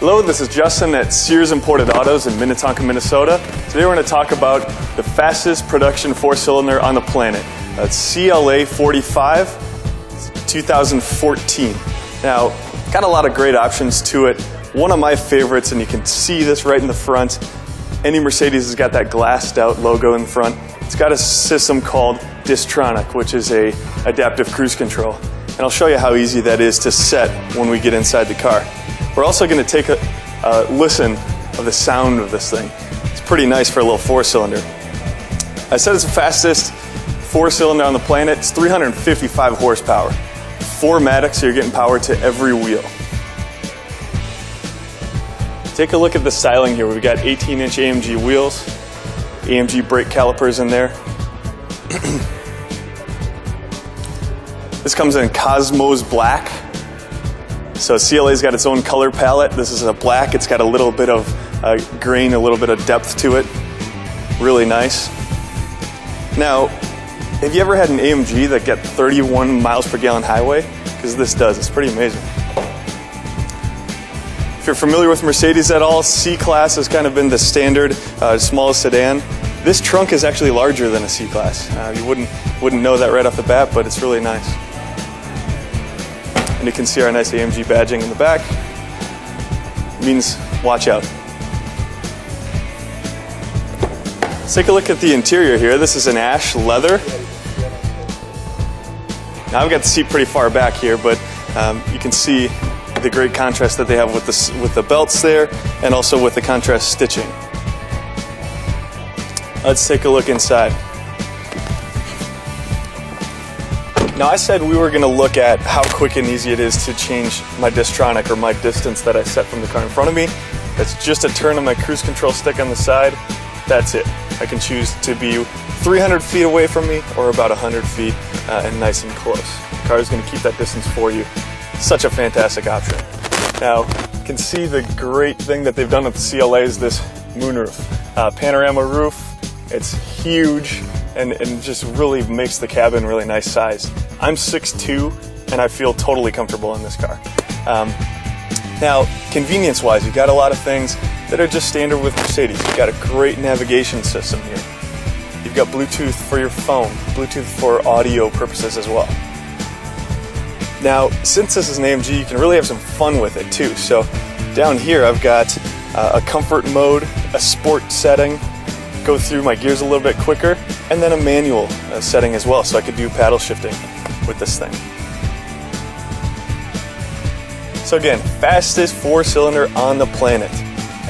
Hello, this is Justin at Sears Imported Autos in Minnetonka, Minnesota. Today we're going to talk about the fastest production four-cylinder on the planet. That's CLA 45 2014. Now, got a lot of great options to it. One of my favorites, and you can see this right in the front, any Mercedes has got that glassed out logo in front. It's got a system called Distronic, which is a adaptive cruise control. And I'll show you how easy that is to set when we get inside the car. We're also going to take a, listen of the sound of this thing. It's pretty nice for a little four-cylinder. I said it's the fastest four-cylinder on the planet. It's 355 horsepower. 4MATIC, so you're getting power to every wheel. Take a look at the styling here. We've got 18-inch AMG wheels, AMG brake calipers in there. this comes in Cosmos Black. So CLA's got its own color palette. This is a black. It's got a little bit of uh, green, a little bit of depth to it. Really nice. Now, have you ever had an AMG that got 31 miles per gallon highway? Because this does. It's pretty amazing. If you're familiar with Mercedes at all, C-Class has kind of been the standard uh, smallest sedan. This trunk is actually larger than a C-Class. Uh, you wouldn't, wouldn't know that right off the bat, but it's really nice. And you can see our nice AMG badging in the back. It means watch out. Let's take a look at the interior here. This is an ash leather. Now I've got the seat pretty far back here, but um, you can see the great contrast that they have with the, with the belts there and also with the contrast stitching. Let's take a look inside. Now I said we were going to look at how quick and easy it is to change my Distronic or my distance that I set from the car in front of me. It's just a turn of my cruise control stick on the side. That's it. I can choose to be 300 feet away from me or about 100 feet uh, and nice and close. The car is going to keep that distance for you. Such a fantastic option. Now, you can see the great thing that they've done with the CLA is this moonroof. Uh, panorama roof, it's huge and, and just really makes the cabin really nice size. I'm 6'2", and I feel totally comfortable in this car. Um, now, convenience-wise, you've got a lot of things that are just standard with Mercedes. You've got a great navigation system here. You've got Bluetooth for your phone, Bluetooth for audio purposes as well. Now, since this is an AMG, you can really have some fun with it too. So down here, I've got uh, a comfort mode, a sport setting, go through my gears a little bit quicker, and then a manual uh, setting as well, so I could do paddle shifting with this thing. So again, fastest four-cylinder on the planet.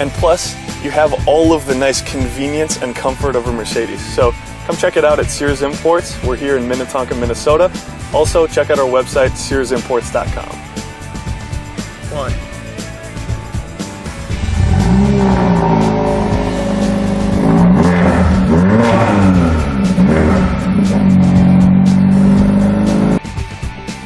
And plus, you have all of the nice convenience and comfort of a Mercedes. So come check it out at Sears Imports. We're here in Minnetonka, Minnesota. Also, check out our website, searsimports.com. One.